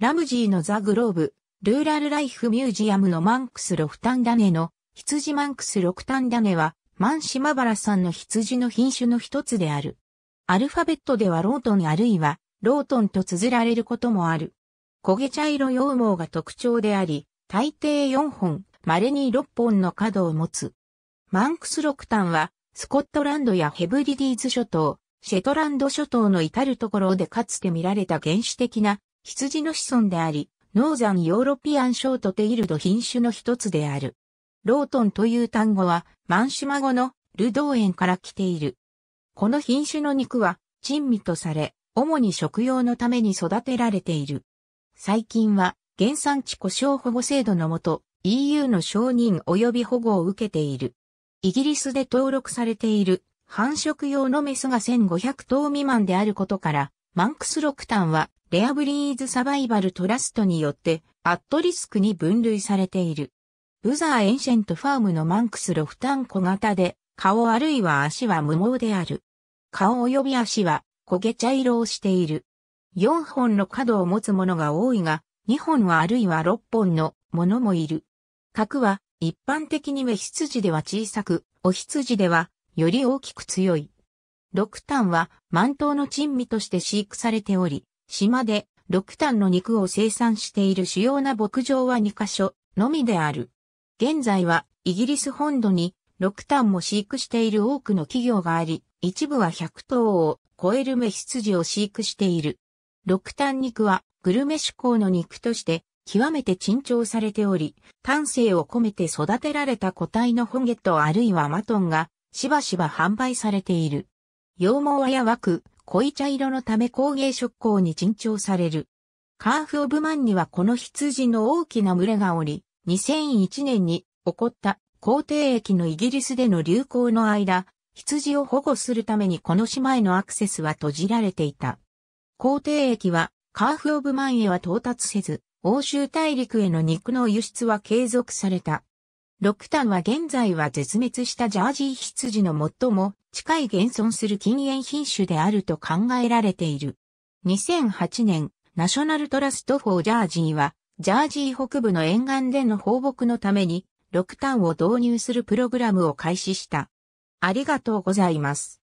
ラムジーの The Grove Rural Life Museum のマンクス・ロフタン種の羊マンクス・ロフタン種は、マン島原産の羊の品種の一つである。アルファベットではロートンあるいはロートンと綴られることもある。焦げ茶色羊毛が特徴であり、大抵4本、稀に6本の角を持つ。マンクス・ロフタンは、スコットランドやヘブリディーズ諸島、シェトランド諸島の至るところでかつて見られた原始的な羊の子孫であり、 Northern European short-tailed 品種の一つである。ロートンという単語は、マンシュマ語のルドーエンから来ている。この品種の肉は、珍味とされ、主に食用のために育てられている。最近は、原産地呼称保護制度のもと、EU の承認及び保護を受けている。イギリスで登録されている繁殖用のメスが1500頭未満であることから、マンクスロフタンはRare Breeds Survival Trust によって at risk に分類されている。 Butser Ancient Farm のマンクスロフタン小型で、顔あるいは足は無毛である。顔及び足は焦げ茶色をしている。4本の角を持つものが多いが、2本はあるいは6本のものもいる。角は一般的に雌羊では小さく、雄羊ではより大きく強い。六単は満頭の珍味として飼育されており、島で六単の肉を生産している主要な牧場は2カ所のみである。現在はイギリス本土に6単も飼育している多くの企業があり、一部は100頭を超えるメ羊を飼育している。6単肉はグルメ志向の肉として極めて珍重されており、丹精を込めて育てられた個体のホゲットあるいはマトンがしばしば販売されている。羊毛はやわく、濃い茶色のため工芸食工に珍重される。カーフ・オブ・マンにはこの羊の大きな群れがおり、2001年に起こった皇帝駅のイギリスでの流行の間、羊を保護するためにこの島へのアクセスは閉じられていた。皇帝駅はカーフ・オブ・マンへは到達せず、欧州大陸への肉の輸出は継続された。六単は現在は絶滅したジャージー羊の最も近い現存する近縁品種であると考えられている。2008年、 National Trust for Jersey は、ジャージー北部の沿岸での放牧のために、ロフタンを導入するプログラムを開始した。ありがとうございます。